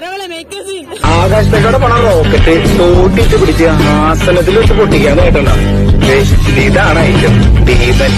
അരവള പണം റോക്കറ്റ് തോട്ടിട്ട് പിടിച്ച് ആസനത്തിൽ വെച്ച് പൊട്ടിക്കാൻ കേട്ടണ്ട ഇതാണ് ഐറ്റം. ഡീപൻ